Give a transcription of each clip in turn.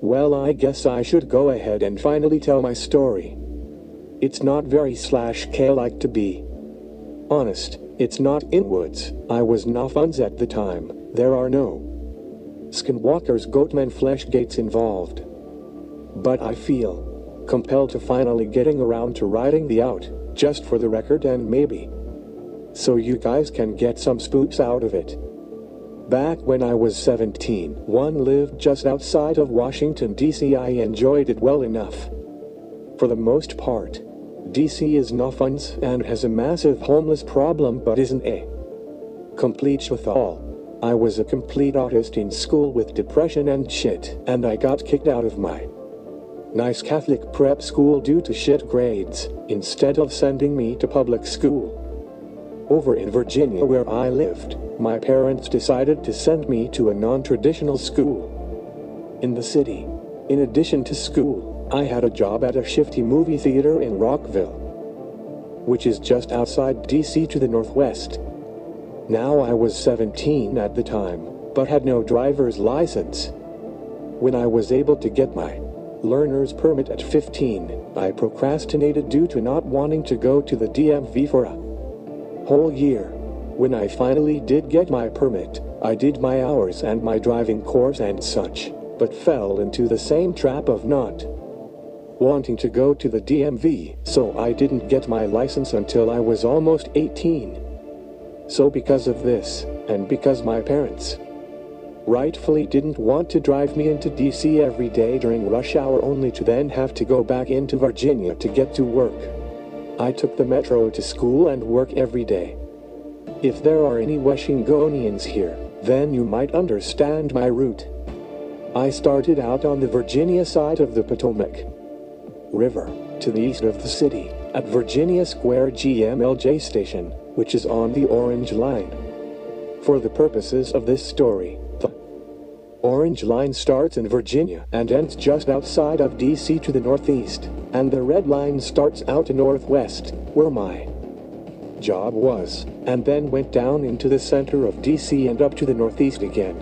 Well, I guess I should go ahead and finally tell my story. It's not very slash K like to be. Honest, it's not in woods. I was no funds at the time. There are no skinwalkers, goatman flesh gates involved. But I feel compelled to finally getting around to writing the out, just for the record and maybe so you guys can get some spooks out of it. Back when I was 17, one lived just outside of Washington, D.C. I enjoyed it well enough. For the most part, D.C. is no funds and has a massive homeless problem but isn't a complete with all. I was a complete artist in school with depression and shit, and I got kicked out of my nice Catholic prep school due to shit grades, instead of sending me to public school. Over in Virginia where I lived, my parents decided to send me to a non-traditional school in the city. In addition to school, I had a job at a shifty movie theater in Rockville, which is just outside DC to the northwest. Now I was 17 at the time, but had no driver's license. When I was able to get my learner's permit at 15, I procrastinated due to not wanting to go to the DMV for a whole year. When I finally did get my permit, I did my hours and my driving course and such, but fell into the same trap of not wanting to go to the DMV, so I didn't get my license until I was almost 18. So because of this, and because my parents rightfully didn't want to drive me into DC every day during rush hour only to then have to go back into Virginia to get to work. I took the metro to school and work every day. If there are any Washingtonians here, then you might understand my route. I started out on the Virginia side of the Potomac River, to the east of the city, at Virginia Square GMU station, which is on the Orange Line. For the purposes of this story, Orange Line starts in Virginia and ends just outside of DC to the northeast, and the Red Line starts out northwest, where my job was, and then went down into the center of DC and up to the northeast again.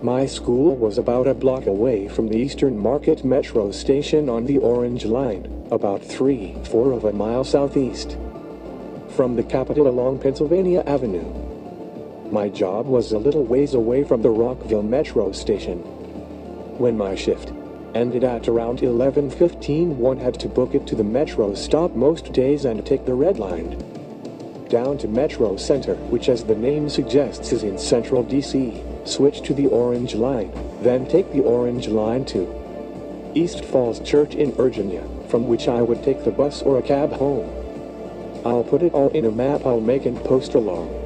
My school was about a block away from the Eastern Market Metro station on the Orange Line, about three, four of a mile southeast from the Capitol along Pennsylvania Avenue. My job was a little ways away from the Rockville Metro station. When my shift ended at around 11.15 one had to book it to the Metro stop most days and take the Red Line down to Metro Center, which as the name suggests is in central DC, switch to the Orange Line, then take the Orange Line to East Falls Church in Virginia, from which I would take the bus or a cab home. I'll put it all in a map I'll make and post along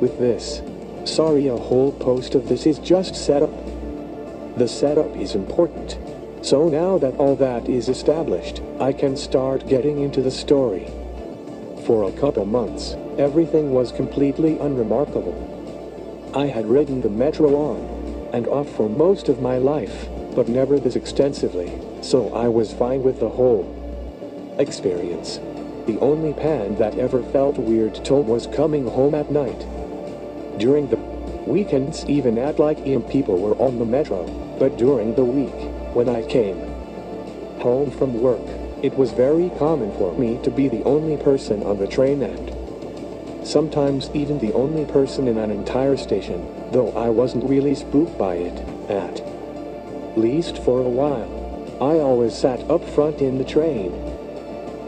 with this. Sorry a whole post of this is just setup. The setup is important. So now that all that is established, I can start getting into the story. For a couple months, everything was completely unremarkable. I had ridden the metro on and off for most of my life, but never this extensively, so I was fine with the whole experience. The only pan that ever felt weird to was coming home at night. During the weekends even at like AM people were on the metro, but during the week, when I came home from work, it was very common for me to be the only person on the train and sometimes even the only person in an entire station, though I wasn't really spooked by it, at least for a while. I always sat up front in the train.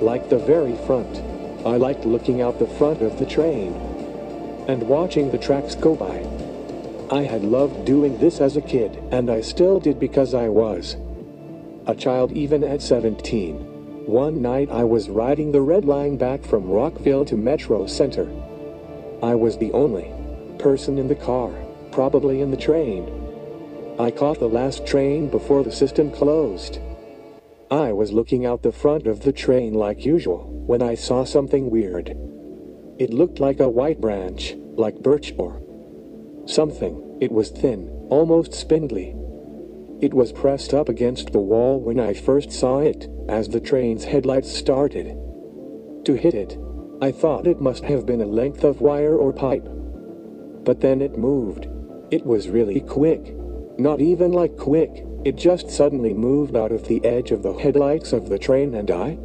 Like the very front. I liked looking out the front of the train and watching the tracks go by. I had loved doing this as a kid, and I still did because I was a child even at 17. One night I was riding the red line back from Rockville to Metro Center. I was the only person in the car, probably in the train. I caught the last train before the system closed. I was looking out the front of the train like usual when I saw something weird. It looked like a white branch like birch or something. It was thin, almost spindly. It was pressed up against the wall when I first saw it, as the train's headlights started to hit it. I thought it must have been a length of wire or pipe. But then it moved. It was really quick. Not even like quick, it just suddenly moved out of the edge of the headlights of the train and I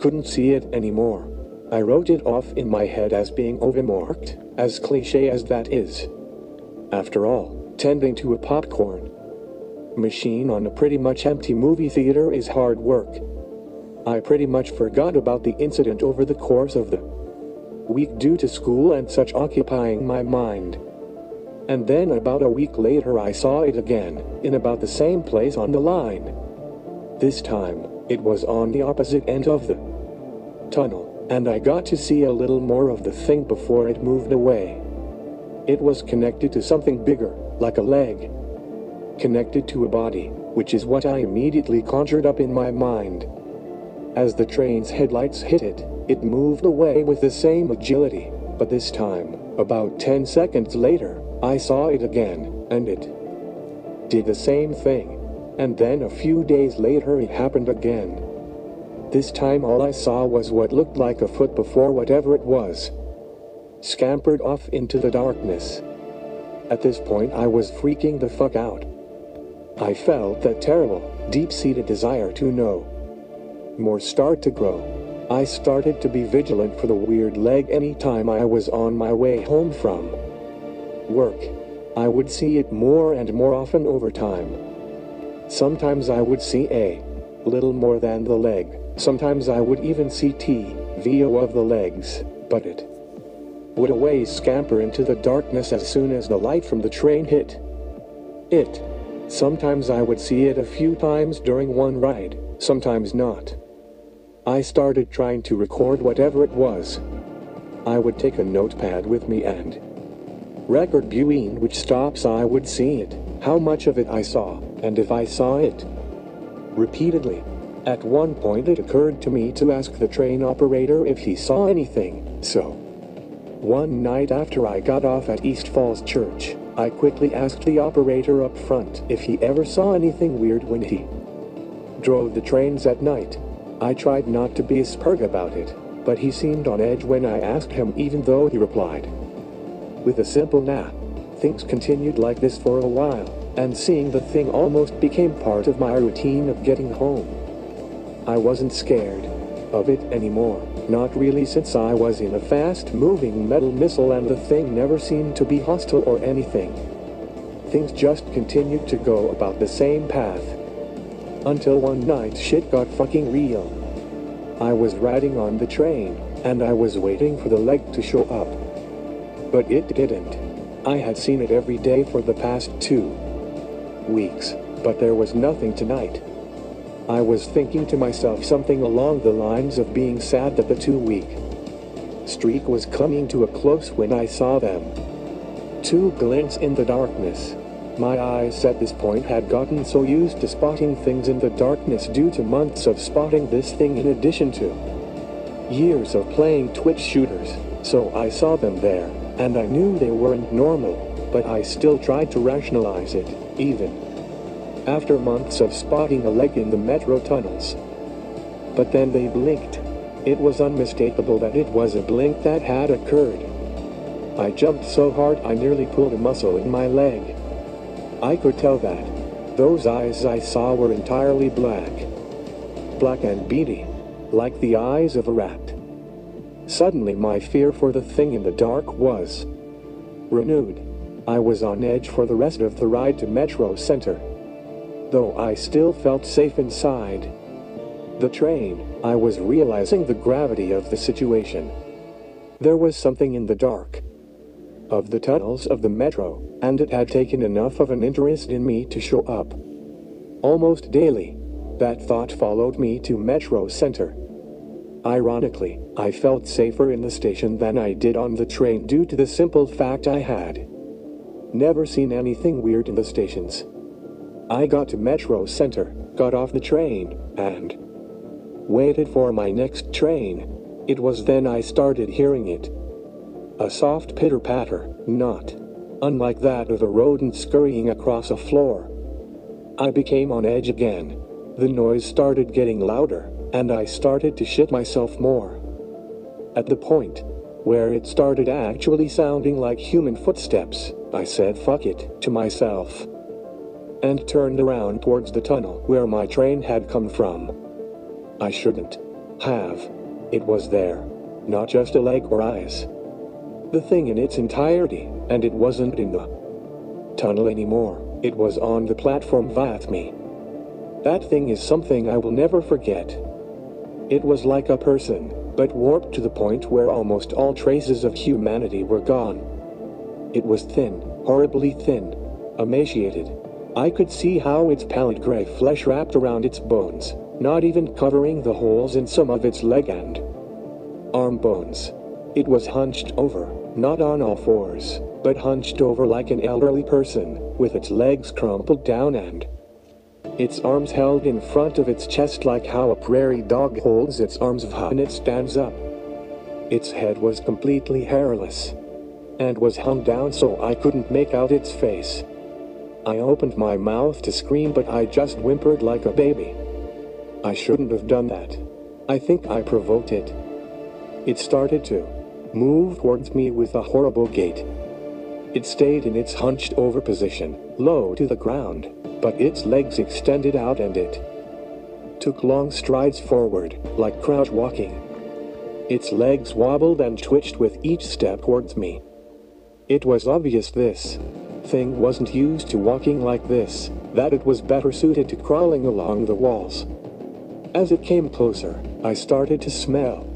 couldn't see it anymore. I wrote it off in my head as being overmarked, as cliche as that is. After all, tending to a popcorn machine on a pretty much empty movie theater is hard work. I pretty much forgot about the incident over the course of the week due to school and such occupying my mind. And then about a week later I saw it again, in about the same place on the line. This time, it was on the opposite end of the tunnel, and I got to see a little more of the thing before it moved away. It was connected to something bigger, like a leg. Connected to a body, which is what I immediately conjured up in my mind. As the train's headlights hit it, it moved away with the same agility, but this time, about 10 seconds later, I saw it again, and it did the same thing. And then a few days later it happened again. This time all I saw was what looked like a foot before whatever it was scampered off into the darkness. At this point I was freaking the fuck out. I felt that terrible, deep-seated desire to know more start to grow. I started to be vigilant for the weird leg anytime I was on my way home from work. I would see it more and more often over time. Sometimes I would see a little more than the leg. Sometimes I would even see T, of the legs, but it would always scamper into the darkness as soon as the light from the train hit. It. Sometimes I would see it a few times during one ride, sometimes not. I started trying to record whatever it was. I would take a notepad with me and record viewing which stops I would see it, how much of it I saw, and if I saw it. Repeatedly. At one point it occurred to me to ask the train operator if he saw anything, so. One night after I got off at East Falls Church, I quickly asked the operator up front if he ever saw anything weird when he drove the trains at night. I tried not to be a spurg about it, but he seemed on edge when I asked him even though he replied, with a simple nah. Things continued like this for a while, and seeing the thing almost became part of my routine of getting home. I wasn't scared of it anymore, not really since I was in a fast-moving metal missile and the thing never seemed to be hostile or anything. Things just continued to go about the same path. Until one night shit got fucking real. I was riding on the train, and I was waiting for the leg to show up. But it didn't. I had seen it every day for the past two weeks, but there was nothing tonight. I was thinking to myself something along the lines of being sad that the two-week streak was coming to a close when I saw them. Two glints in the darkness. My eyes at this point had gotten so used to spotting things in the darkness due to months of spotting this thing in addition to years of playing Twitch shooters, so I saw them there and I knew they weren't normal, but I still tried to rationalize it, even after months of spotting a leg in the metro tunnels. But then they blinked. It was unmistakable that it was a blink that had occurred. I jumped so hard I nearly pulled a muscle in my leg. I could tell that. Those eyes I saw were entirely black. Black and beady, like the eyes of a rat. Suddenly my fear for the thing in the dark was renewed. I was on edge for the rest of the ride to Metro Center. Though I still felt safe inside the train, I was realizing the gravity of the situation. There was something in the dark of the tunnels of the metro, and it had taken enough of an interest in me to show up. Almost daily, that thought followed me to Metro Center. Ironically, I felt safer in the station than I did on the train due to the simple fact I had never seen anything weird in the stations. I got to Metro Center, got off the train, and waited for my next train. It was then I started hearing it. A soft pitter-patter, not unlike that of a rodent scurrying across a floor. I became on edge again. The noise started getting louder and I started to shit myself more. At the point where it started actually sounding like human footsteps, I said fuck it to myself. and turned around towards the tunnel where my train had come from. I shouldn't have. It was there. Not just a leg or eyes. The thing in its entirety, and it wasn't in the tunnel anymore. It was on the platform with me. That thing is something I will never forget. It was like a person, but warped to the point where almost all traces of humanity were gone. It was thin, horribly thin, emaciated. I could see how its pallid gray flesh wrapped around its bones, not even covering the holes in some of its leg and arm bones. It was hunched over, not on all fours, but hunched over like an elderly person, with its legs crumpled down and its arms held in front of its chest like how a prairie dog holds its arms when it stands up. Its head was completely hairless and was hung down so I couldn't make out its face. I opened my mouth to scream but I just whimpered like a baby. I shouldn't have done that. I think I provoked it. It started to move towards me with a horrible gait. It stayed in its hunched over position, low to the ground, but its legs extended out and it took long strides forward, like crouch walking. Its legs wobbled and twitched with each step towards me. It was obvious this thing wasn't used to walking like this, that it was better suited to crawling along the walls. As it came closer, I started to smell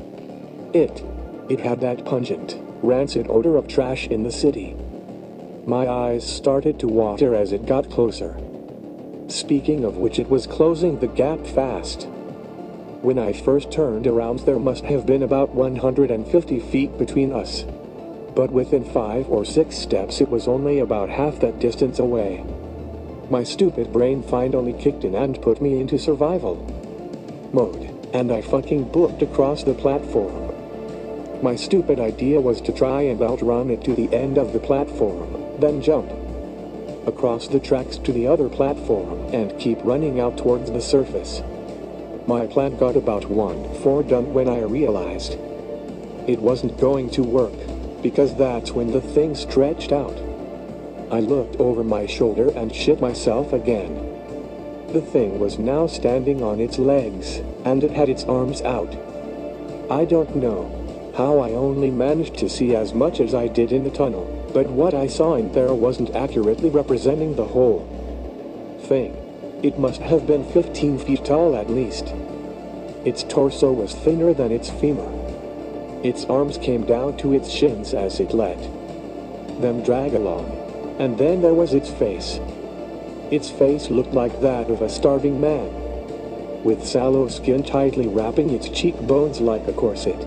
it. It had that pungent, rancid odor of trash in the city. My eyes started to water as it got closer. Speaking of which it was closing the gap fast. When I first turned around there must have been about 150 feet between us. But within five or six steps it was only about half that distance away. My stupid brain finally kicked in and put me into survival mode, and I fucking booked across the platform. My stupid idea was to try and outrun it to the end of the platform, then jump across the tracks to the other platform and keep running out towards the surface. My plan got about one four done when I realized it wasn't going to work, because that's when the thing stretched out. I looked over my shoulder and shit myself again. The thing was now standing on its legs, and it had its arms out. I don't know how I only managed to see as much as I did in the tunnel, but what I saw in there wasn't accurately representing the whole thing. It must have been 15 feet tall at least. Its torso was thinner than its femur. Its arms came down to its shins as it let them drag along. And then there was its face. Its face looked like that of a starving man, with sallow skin tightly wrapping its cheekbones like a corset.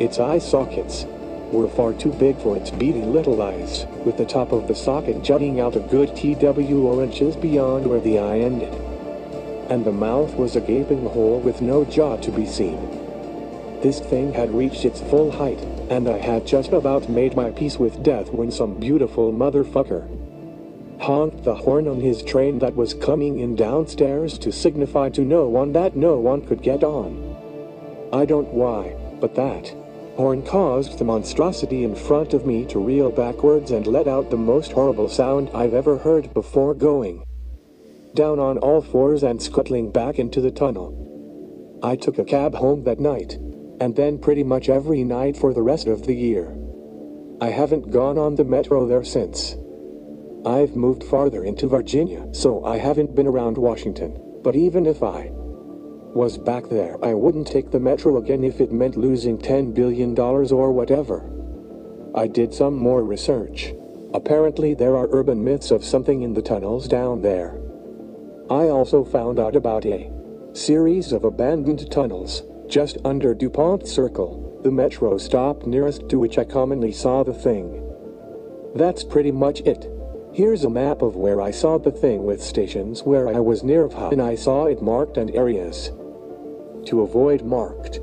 Its eye sockets were far too big for its beady little eyes, with the top of the socket jutting out a good TW or inches beyond where the eye ended. And the mouth was a gaping hole with no jaw to be seen. This thing had reached its full height, and I had just about made my peace with death when some beautiful motherfucker honked the horn on his train that was coming in downstairs to signify to no one that no one could get on. I don't why, but that horn caused the monstrosity in front of me to reel backwards and let out the most horrible sound I've ever heard before going down on all fours and scuttling back into the tunnel. I took a cab home that night, and then pretty much every night for the rest of the year. I haven't gone on the metro there since. I've moved farther into Virginia, so I haven't been around Washington, but even if I was back there. I wouldn't take the metro again if it meant losing $10 billion or whatever. I did some more research. Apparently there are urban myths of something in the tunnels down there. I also found out about a series of abandoned tunnels just under DuPont Circle, the metro stop nearest to which I commonly saw the thing. That's pretty much it. Here's a map of where I saw the thing with stations where I was near and I saw it marked and areas to avoid marked